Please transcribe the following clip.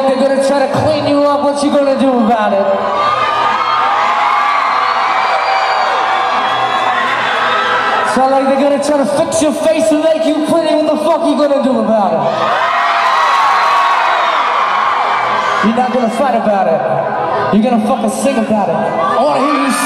like they're gonna try to clean you up. What you gonna do about it? Sound like they're gonna try to fix your face and make you pretty, what the fuck you gonna do about it? You're not gonna fight about it. You're gonna fucking sing about it. I wanna hear you sing.